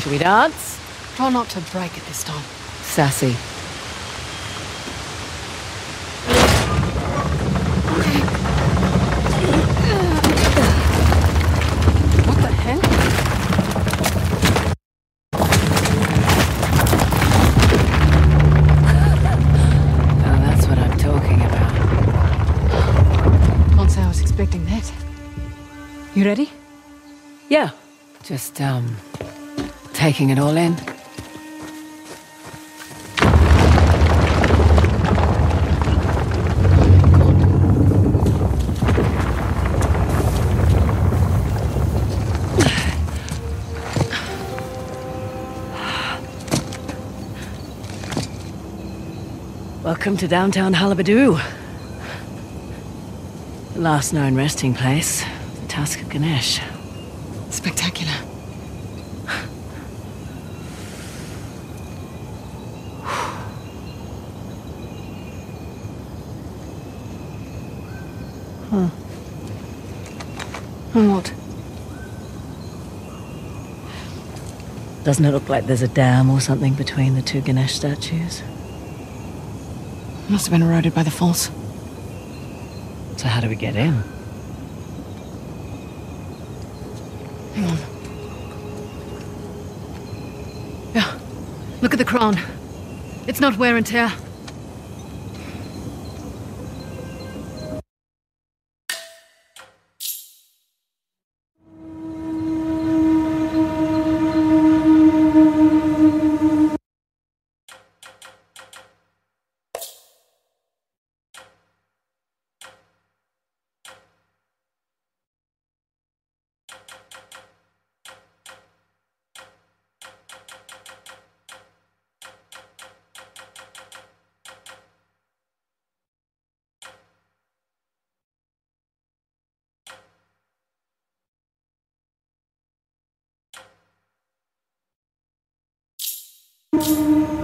Should we dance? Try not to break it this time. Sassy. Expecting that. You ready? Yeah. Just, um, taking it all in. Welcome to downtown Halebidu. Last known resting place, the Tusk of Ganesh. Spectacular. Hmm. What? Doesn't it look like there's a dam or something between the two Ganesh statues? Must have been eroded by the falls. So how do we get in? Hang on. Yeah. Look at the crown. It's not wear and tear. Música